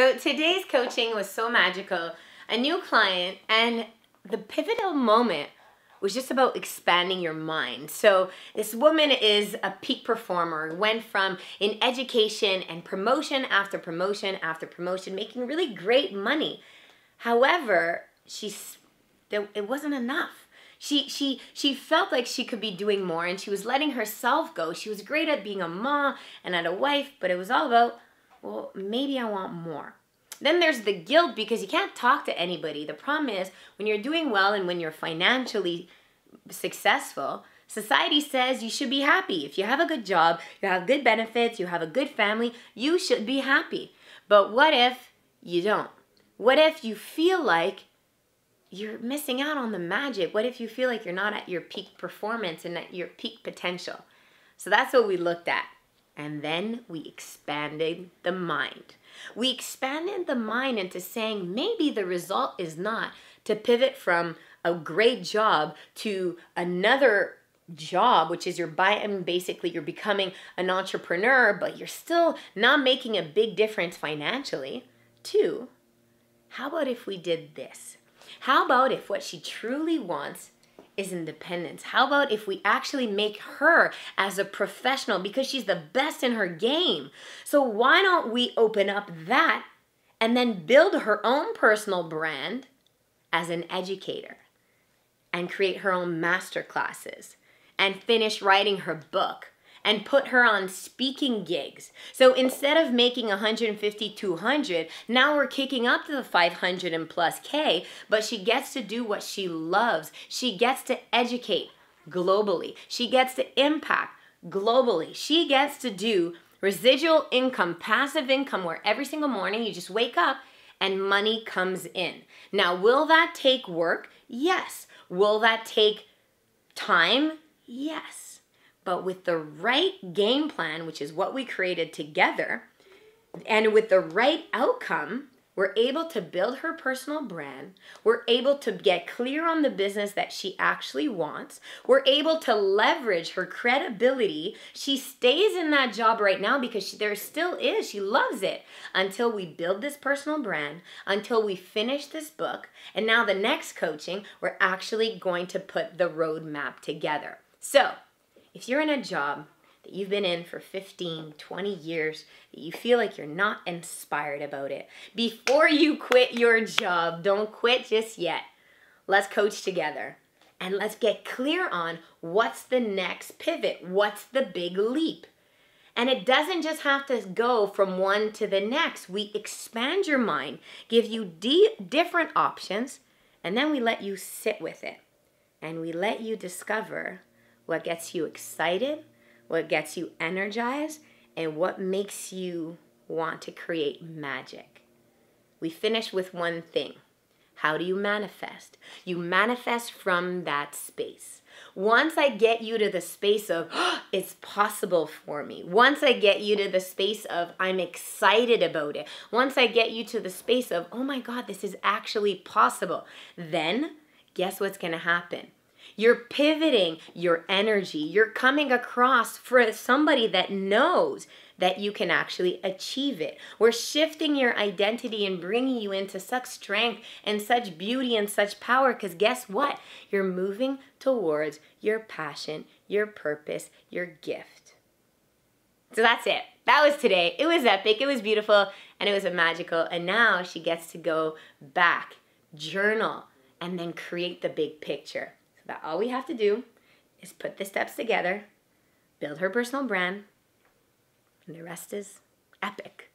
So today's coaching was so magical. A new client and the pivotal moment was just about expanding your mind. So this woman is a peak performer, went from in education and promotion after promotion after promotion, making really great money. However, she's it wasn't enough. She she she felt like she could be doing more and she was letting herself go. She was great at being a mom and at a wife, but it was all about, well, maybe I want more. Then there's the guilt because you can't talk to anybody. The problem is when you're doing well and when you're financially successful, society says you should be happy. If you have a good job, you have good benefits, you have a good family, you should be happy. But what if you don't? What if you feel like you're missing out on the magic? What if you feel like you're not at your peak performance and at your peak potential? So that's what we looked at. And then we expanded the mind. We expanded the mind into saying maybe the result is not to pivot from a great job to another job, which is you're basically you're becoming an entrepreneur, but you're still not making a big difference financially. Two, how about if we did this? How about if what she truly wants is independence? How about if we actually make her as a professional because she's the best in her game? So why don't we open up that and then build her own personal brand as an educator and create her own master classes and finish writing her book and put her on speaking gigs. So instead of making 150, 200, now we're kicking up to the 500 and plus K, but she gets to do what she loves. She gets to educate globally. She gets to impact globally. She gets to do residual income, passive income, where every single morning you just wake up and money comes in. Now, will that take work? Yes. Will that take time? Yes. But with the right game plan, which is what we created together, and with the right outcome, we're able to build her personal brand. We're able to get clear on the business that she actually wants. We're able to leverage her credibility. She stays in that job right now because she, there still is. She loves it until we build this personal brand, until we finish this book. And now, the next coaching, we're actually going to put the roadmap together. So, if you're in a job that you've been in for 15, 20 years, that you feel like you're not inspired about it, before you quit your job, don't quit just yet. Let's coach together and let's get clear on what's the next pivot, what's the big leap. And it doesn't just have to go from one to the next. We expand your mind, give you di- different options, and then we let you sit with it. And we let you discover what gets you excited, what gets you energized, and what makes you want to create magic. We finish with one thing. How do you manifest? You manifest from that space. Once I get you to the space of, oh, it's possible for me. Once I get you to the space of, I'm excited about it. Once I get you to the space of, oh my God, this is actually possible. Then guess what's to happen? You're pivoting your energy. You're coming across for somebody that knows that you can actually achieve it. We're shifting your identity and bringing you into such strength and such beauty and such power because guess what? You're moving towards your passion, your purpose, your gift. So that's it. That was today. It was epic, it was beautiful, and it was magical. And now she gets to go back, journal, and then create the big picture. All we have to do is put the steps together, build her personal brand, and the rest is epic.